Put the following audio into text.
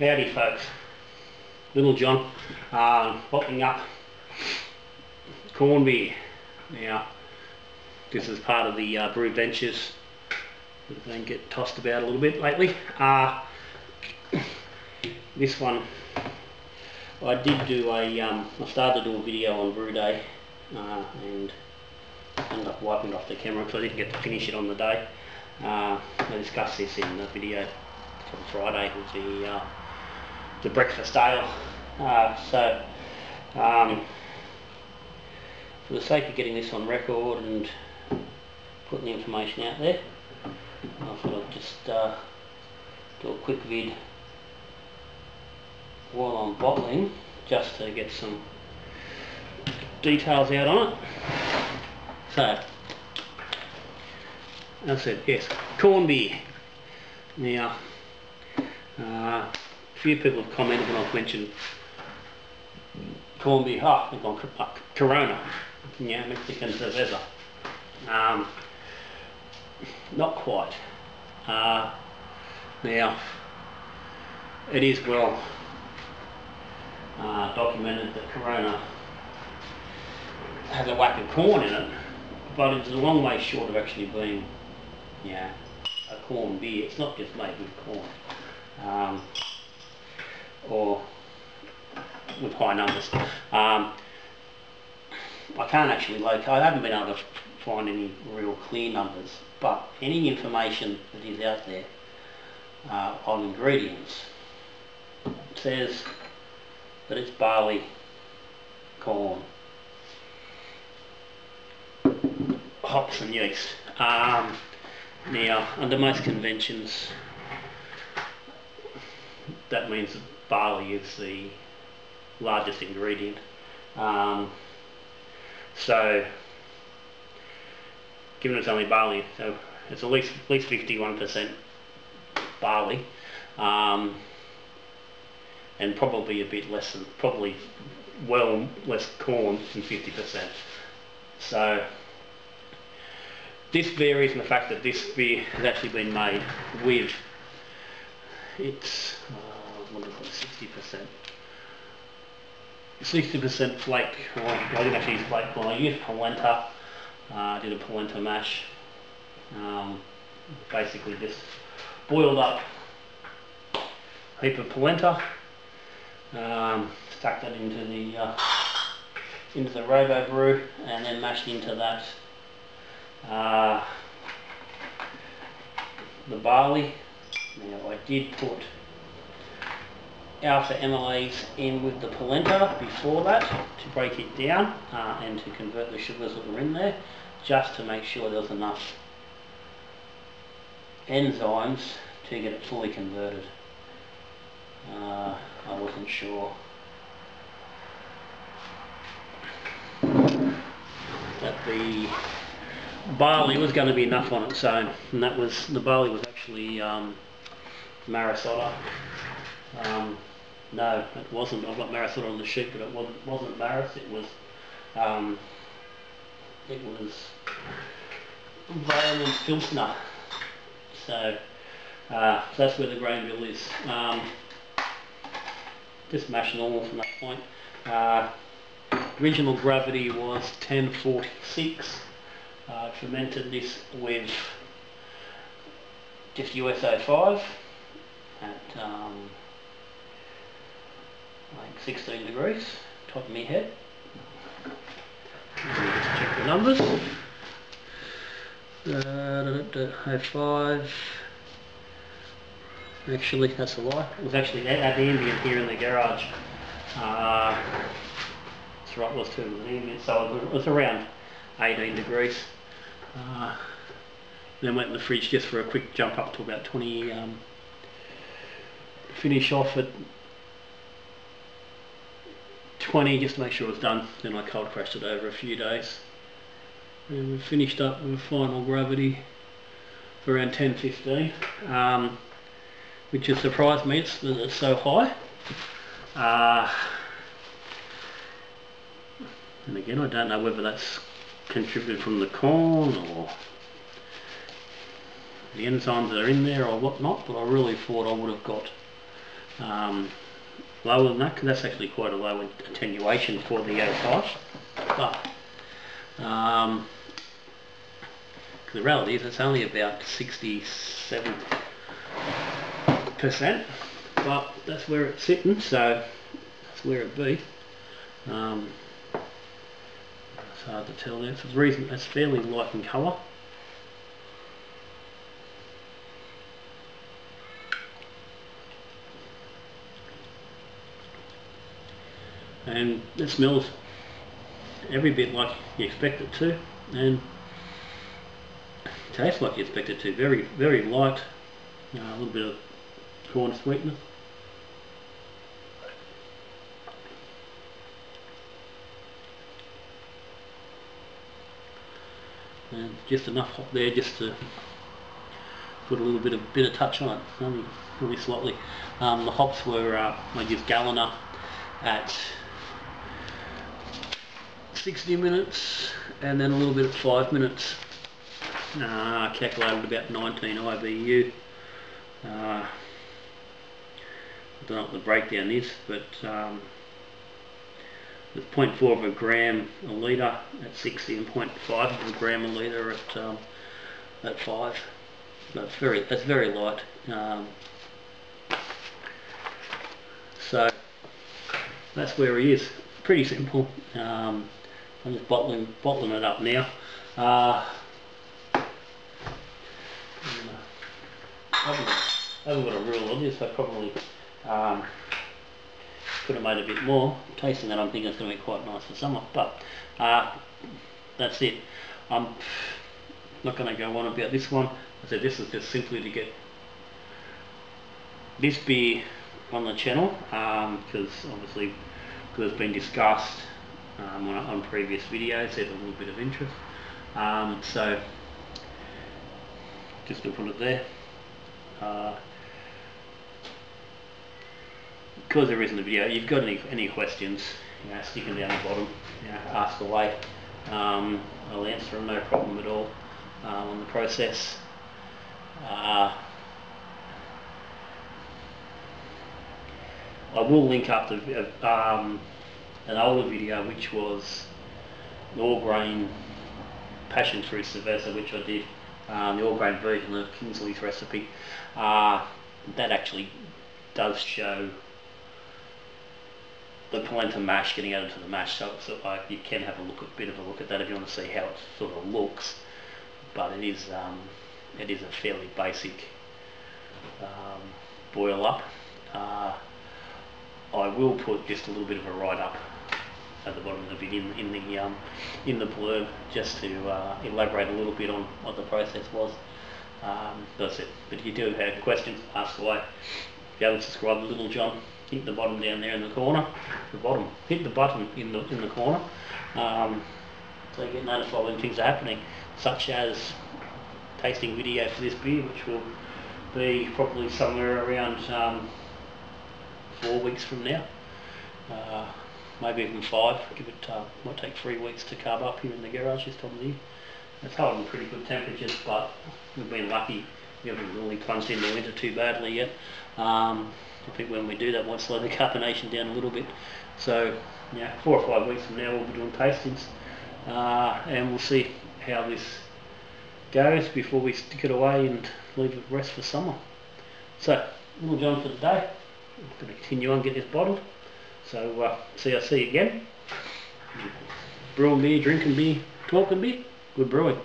Howdy folks, Little John, um, popping up corn beer. Now, this is part of the uh, Brewventures that have been get tossed about a little bit lately. Uh, this one, I did do a, um, I started to do a video on Brew Day uh, and ended up wiping it off the camera because I didn't get to finish it on the day. Uh, I discussed this in the video on Friday with the uh, the breakfast ale. Uh, so, um, for the sake of getting this on record and putting the information out there, I thought I'd just uh, do a quick vid while I'm bottling, just to get some details out on it. So, as I said, yes, corn beer. Now, uh, few people have commented when I've mentioned corned beef, oh, they've gone Corona, yeah, Mexican cerveza. Um, not quite. Uh, now, it is well uh, documented that Corona has a whack of corn in it, but it's a long way short of actually being, yeah, a corn beer. It's not just made with corn. Um, or with high numbers. Um, I can't actually locate, I haven't been able to find any real clear numbers, but any information that is out there uh, on ingredients says that it's barley, corn, hops and yeast. Um, now, under most conventions, that means barley is the largest ingredient. Um, so, given it's only barley, so it's at least at least 51% barley, um, and probably a bit less than probably well less corn than 50%. So this varies in the fact that this beer has actually been made with it's what 60%. 60% flake, well, I didn't actually use flake corn, I used polenta, uh, did a polenta mash, um, basically just boiled up heap of polenta, um, stuck that into the uh, into the Robobrew and then mashed into that uh, the barley. Now I did put alpha amylase in with the polenta before that to break it down uh, and to convert the sugars that were in there just to make sure there was enough enzymes to get it fully converted. Uh, I wasn't sure that the barley was going to be enough on its own and that was the barley was actually um, um, no, it wasn't. I've got Maris on the sheet, but it wasn't, wasn't Maris. It was, um, it was Violent Pilsner. So, uh, that's where the grain bill is. Um, just mash normal from that point. Uh, original gravity was 1046. Uh, fermented this with just US-05 at um, 16 degrees, top of my head. Just check the numbers. Uh, 05. Actually, that's a lie. It was actually at the ambient here in the garage. Uh, right, was too an ambient, so it was around 18 degrees. Uh, then went in the fridge just for a quick jump up to about 20. Um, finish off at 20 just to make sure it's done. Then I cold crashed it over a few days. And we finished up with a final gravity for around 10-15, um, which has surprised me, it's, it's so high. Uh, and again, I don't know whether that's contributed from the corn or the enzymes that are in there or whatnot, but I really thought I would have got um, lower than that because that's actually quite a low attenuation for the O5 but um, the reality is it's only about 67 percent but that's where it's sitting so that's where it be um, it's hard to tell there. It's reason it's fairly light in colour and it smells every bit like you expect it to and tastes like you expect it to. Very very light uh, a little bit of corn sweetness and just enough hop there just to put a little bit of bit of touch on it. Only really slightly. Um, the hops were uh, I used Galena at 60 minutes and then a little bit at 5 minutes. Uh, calculated about 19 IBU. Uh, I don't know what the breakdown is, but um, with 0.4 of a gram a litre at 60 and 0.5 of a gram a litre at um, at 5. That's very that's very light. Um, so that's where he is. Pretty simple. Um, I'm just bottling, bottling it up now. Uh, I haven't, got a rule on this, I probably um, could have made a bit more. Tasting that I'm thinking it's going to be quite nice for summer, but uh, that's it. I'm not going to go on about this one. I said this is just simply to get this beer on the channel because um, obviously because it's been discussed um, on, on, previous videos, there's a little bit of interest. Um, so just to put it there. Uh, because there isn't a video, you've got any any questions, you know, stick them down the bottom, you know, ask away. Um, I'll answer them, no problem at all um, on the process. Uh, I will link up the um, an older video which was the all grain passion fruit cerveza which I did um, the all grain version of Kingsley's recipe uh, that actually does show the polenta mash getting added to the mash. So, so you can have a look a bit of a look at that if you want to see how it sort of looks. But it is um, it is a fairly basic um, boil up uh, I will put just a little bit of a write up at the bottom of the video in, in the um, in the blurb just to uh, elaborate a little bit on what the process was. Um, that's it. But if you do have questions, ask away. If you haven't subscribed to Little John, hit the bottom down there in the corner. The bottom. Hit the button in the in the corner. Um, so you get notified when things are happening, such as tasting video for this beer, which will be probably somewhere around um, four weeks from now. Uh, maybe even five. Give it uh, might take three weeks to carb up here in the garage this time of year. It's holding pretty good temperatures, but we've been lucky. We haven't really plunged into winter too badly yet. Um, I think when we do that, might slow the carbonation down a little bit. So, yeah, four or five weeks from now, we'll be doing tastings, uh, and we'll see how this goes before we stick it away and leave it rest for summer. So, little John for today. I'm going to continue on get this bottled. So uh, see, I see you again. Brewing beer, drinking beer, talking beer, good brewing.